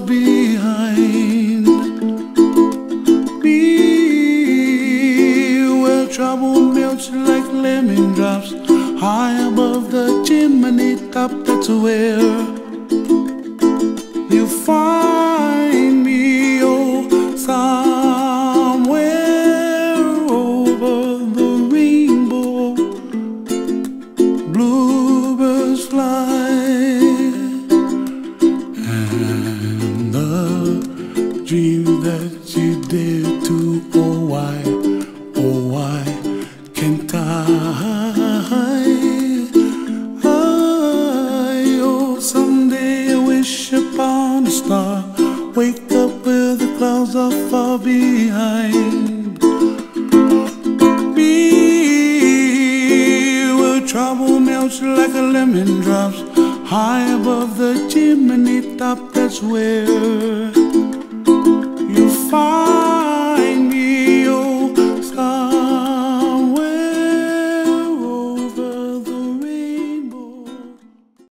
behind. Be where trouble melts like lemon drops, high above the chimney top. That's where dreams that you did to, oh, why, oh, why can't I? I, oh, someday I wish upon a star. Wake up where the clouds are far behind. Be where trouble melts like a lemon drops. High above the chimney top, that's where